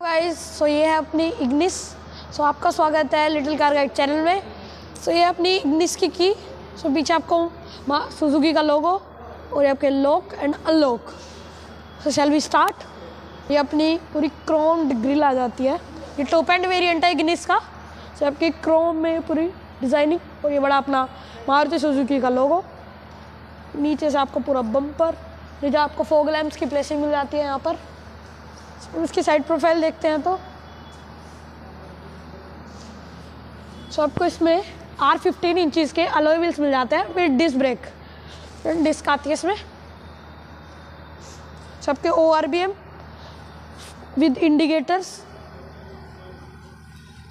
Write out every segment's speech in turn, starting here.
Guys so ये है अपनी इग्निस सो आपका स्वागत है लिटिल कार गाइड चैनल में. सो ये अपनी इग्निस की की. सो पीछे आपको सुजुकी का लोगो और ये आपके lock and unlock so shall we start ये अपनी पूरी क्रोम ग्रिल आ जाती है. ये टॉप एंड वेरिएंट है इग्निस का. सो आपकी क्रोम में पूरी डिज़ाइनिंग और ये बड़ा अपना मारुति सुजुकी का लोगो नीचे से आपको पूरा बम्पर जो आपको फोग लैम्प्स की प्लेसिंग मिल जाती है यहाँ पर. उसकी साइड प्रोफ़ाइल देखते हैं तो। सो आपको इसमें आर फिफ्टीन इंचज़ के अलॉय व्हील्स मिल जाते हैं विद डिस्क ब्रेक डिस्क आती है इसमें। सबके O R V M with indicators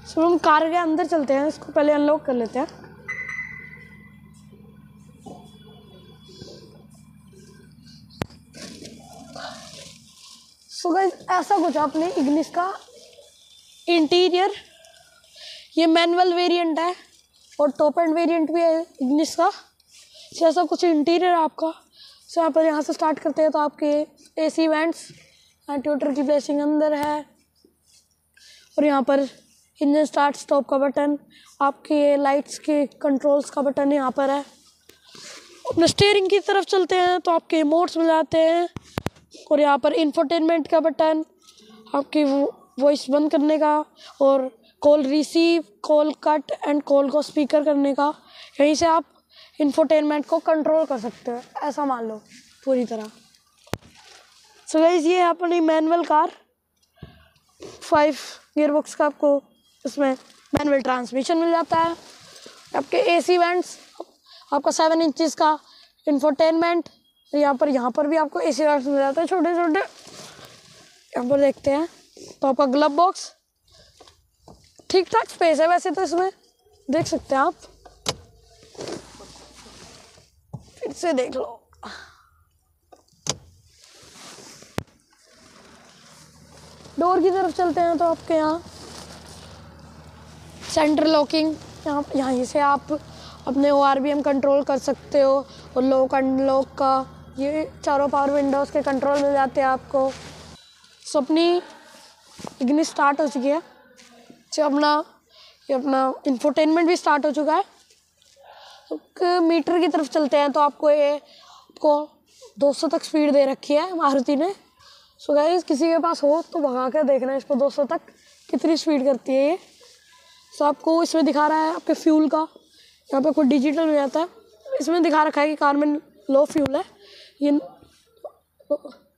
so हम कार के अंदर चलते हैं, इसको पहले अनलॉक कर लेते हैं। ऐसा कुछ आपने इग्निस का इंटीरियर ये मैनुअल वेरिएंट है और टॉप एंड वेरिएंट भी है इग्निस का। सो ऐसा कुछ इंटीरियर आपका। सो यहाँ पर यहाँ से स्टार्ट करते हैं तो आपके ए सी वेंट्स ट्यूटर की प्लेसिंग अंदर है। और यहाँ पर इंजन स्टार्ट स्टॉप का बटन आपके लाइट्स के कंट्रोल्स का बटन यहाँ पर है। अपने स्टेयरिंग की तरफ़ चलते हैं तो आपके मोड्स मिल जाते हैं। और यहाँ पर इंफोटेनमेंट का बटन, आपकी वॉइस बंद करने का और call receive call cut and call को स्पीकर करने का। यहीं से आप इंफोटेनमेंट को कंट्रोल कर सकते हो, ऐसा मान लो, पूरी तरह। सो गाइज़ ये अपनी मैनुअल कार फाइव गियरबॉक्स का आपको इसमें मैनुअल ट्रांसमिशन मिल जाता है। आपके ए सी आपका सेवन इंचज़ का इंफोटेनमेंट यहाँ पर यहाँ पर भी आपको ए सी मिल जाते हैं, छोटे छोटे। यहाँ पर देखते हैं। तो आपका ग्लब बॉक्स ठीक ठाक स्पेस है वैसे तो इसमें। देख सकते हैं आप। फिर से देख लो। डोर की तरफ़ चलते हैं तो आपके यहाँ। सेंटर लॉकिंग यहाँ यहाँ से आप अपने ओ कंट्रोल कर सकते हो। और लॉक अनलॉक का ये चारों पावर विंडोज़ के कंट्रोल मिल जाते हैं आपको। सो अपनी इग्नि स्टार्ट हो चुकी है। जो अपना, ये अपना इंफोटेनमेंट भी स्टार्ट हो चुका है। तो मीटर की तरफ़ चलते हैं तो आपको ये, आपको 200 तक स्पीड दे रखी है मारुति ने। सो गाइस किसी के पास हो तो भगा कर देखना है इसको 200 तक। कितनी स्पीड करती है ये। सो आपको इसमें दिखा रहा है आपके फ्यूल का। यहाँ पे कोई डिजिटल मिल जाता है। इसमें दिखा रखा है कि कार में लो फ्यूल है। ये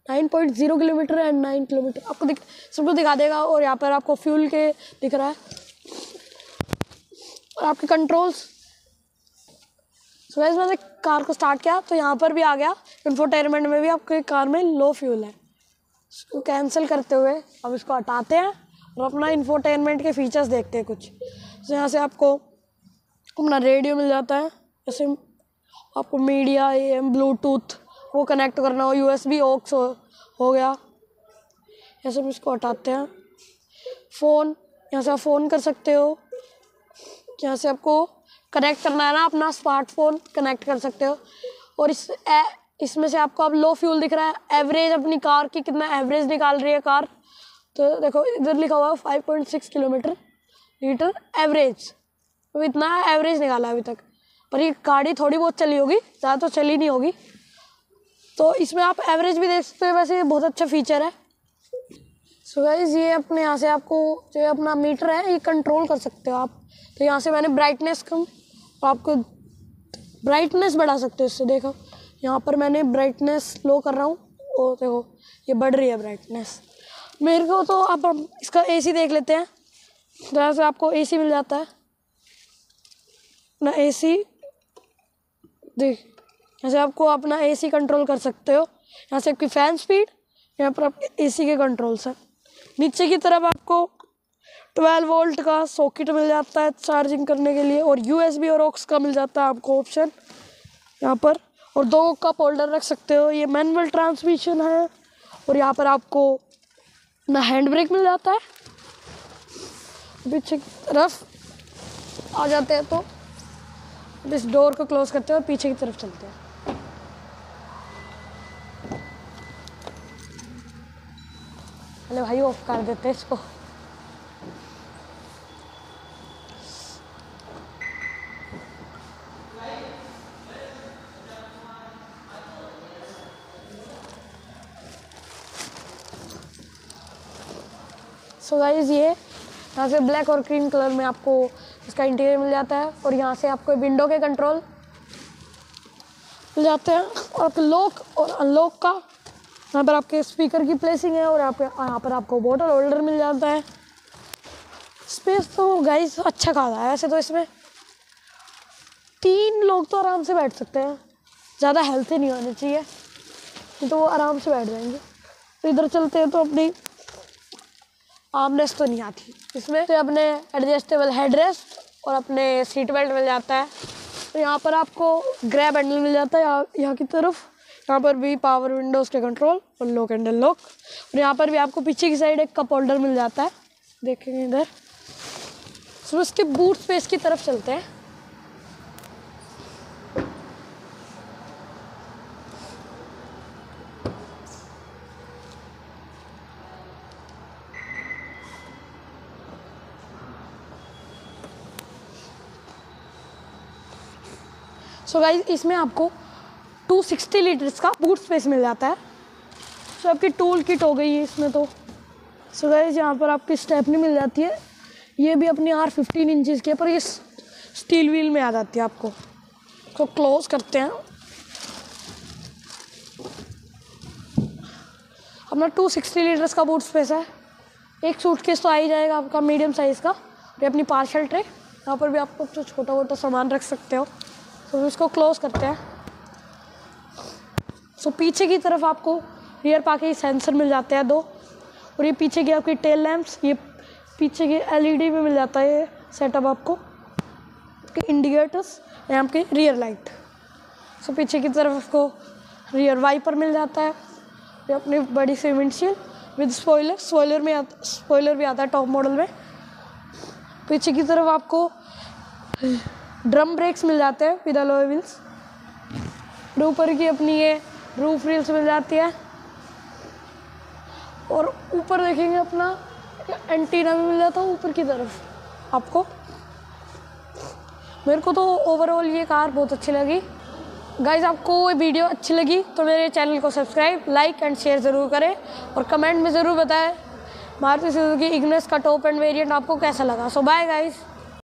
nine point zero kilometre and nine kilometre आपको दिख सबको दिखा देगा और यहाँ पर आपको फ्यूल के दिख रहा है। और आपके कंट्रोल्स सुबह मैंने कार को स्टार्ट किया तो यहाँ पर भी आ गया। इन्फोटेनमेंट में भी आपके कार में लो फ्यूल है। इसको कैंसिल करते हुए अब इसको हटाते हैं और अपना इन्फोटेनमेंट के फीचर्स देखते हैं कुछ। तो यहाँ से आपको अपना रेडियो मिल जाता है। जैसे आपको मीडिया ये ब्लूटूथ वो कनेक्ट करना हो यू एस बी ओक्स हो, हो गया। ये सब इसको हटाते हैं। फ़ोन यहाँ से आप फ़ोन कर सकते हो। यहाँ से आपको कनेक्ट करना है ना अपना स्मार्टफ़ोन कनेक्ट कर सकते हो। और इस इसमें से आपको अब लो फ्यूल दिख रहा है। एवरेज अपनी कार की कितना एवरेज निकाल रही है कार तो देखो इधर लिखा हुआ है five point six kilometre litre average तो इतना एवरेज निकाला अभी तक। पर ये गाड़ी थोड़ी बहुत चली होगी ज़्यादा तो चली नहीं होगी। तो इसमें आप एवरेज भी देख सकते हो, वैसे ये बहुत अच्छा फीचर है। सो गाइज़ ये अपने यहाँ से आपको जो है अपना मीटर है, ये कंट्रोल कर सकते हो आप। तो यहाँ से मैंने ब्राइटनेस कम, आपको ब्राइटनेस बढ़ा सकते हो इससे, देखो। यहाँ पर मैंने ब्राइटनेस लो कर रहा हूँ, और देखो, ये बढ़ रही है ब्राइटनेस मेरे को तो आप इसका एसी देख लेते हैं। जहाँ से आपको एसी मिल जाता है। ना एसी देख। यहाँ से आपको अपना एसी कंट्रोल कर सकते हो। यहाँ से आपकी फ़ैन स्पीड यहाँ पर आपके एसी के कंट्रोल्स हैं। नीचे की तरफ़ आपको 12 वोल्ट का सॉकेट मिल जाता है चार्जिंग करने के लिए और यूएसबी और ऑक्स का मिल जाता है आपको ऑप्शन यहाँ पर। और दो कप होल्डर रख सकते हो। ये मैनुअल ट्रांसमिशन है और यहाँ पर आपको ना हैंड ब्रेक मिल जाता है। पीछे की तरफ़ आ जाते हैं तो इस डोर को क्लोज करते हैं और पीछे की तरफ़ चलते हैं। ले भाई ऑफ़ कर देते इसको। सो so गाइज़ ये यहाँ से ब्लैक और क्रीम कलर में आपको इसका इंटीरियर मिल जाता है और यहाँ से आपको विंडो के कंट्रोल मिल जाते हैं। और लॉक और अनलॉक का यहाँ पर आपके स्पीकर की प्लेसिंग है और पे यहाँ पर आपको बोटल होल्डर मिल जाता है। स्पेस तो गाइस अच्छा खासा है वैसे तो इसमें। तीन लोग तो आराम से बैठ सकते हैं। ज़्यादा हेल्थी नहीं होनी चाहिए। नहीं तो वो आराम से बैठ जाएँगे। तो इधर चलते हैं तो अपनी आर्मरेस्ट तो नहीं आती। इसमें तो अपने एडजस्टेबल हेड और अपने सीट बेल्ट मिल जाता है। तो यहाँ पर आपको ग्रैब हैंडल मिल जाता है यहाँ की तरफ़। यहाँ पर भी पावर विंडोज़ के कंट्रोल और लॉक एंड लॉक और यहाँ पर भी आपको पीछे की साइड एक कप होल्डर मिल जाता है। देखेंगे इधर। सो इसके बूट स्पेस की तरफ़ चलते हैं। सो so गाइज़ इसमें आपको 260 लीटर्स का बूट स्पेस मिल जाता है। सो आपकी टूल किट हो गई है इसमें तो। सो गाइज़ यहाँ पर आपकी स्टेपनी मिल जाती है। ये भी अपनी आर फिफ्टीन इंचज़ की पर ये स्टील व्हील में आ जाती है आपको। तो क्लोज करते हैं। अपना 260 लीटर्स का बूट स्पेस है। एक सूट केस तो आ ही जाएगा आपका मीडियम साइज़ का। ये अपनी पार्शल ट्रे यहाँ पर भी आपको जो छोटा मोटा सामान रख सकते हो। तो इसको क्लोज करते हैं। सो पीछे की तरफ़ आपको रियर पाके सेंसर मिल जाते हैं दो। और ये पीछे की आपकी टेल लैंप्स ये पीछे की एलईडी में मिल जाता है, ये सेटअप आपको। के इंडिकेटर्स या आपकी रियर लाइट सो पीछे की तरफ़ आपको रियर वाइपर मिल जाता है। ये अपनी बड़ी सी विंडशील्ड विद स्पॉइलर स्पॉइलर में स्पॉइलर भी आता है टॉप मॉडल में। पीछे की तरफ़ आपको ड्रम ब्रेक्स मिल जाते हैं विद अलोए व्हील्स ऊपर की अपनी ये रूफ रील्स मिल जाती है। और ऊपर देखेंगे अपना एंटीना भी मिल जाता है ऊपर की तरफ़। आपको? मेरे को तो ओवरऑल ये कार बहुत अच्छी लगी। गाइज़ आपको ये वीडियो अच्छी लगी तो मेरे चैनल को सब्सक्राइब लाइक एंड शेयर ज़रूर करें। और कमेंट में ज़रूर बताएँ, मारुति सुजुकी इग्नस का टॉप एंड वेरिएंट आपको कैसा लगा। सो बाय गाइज़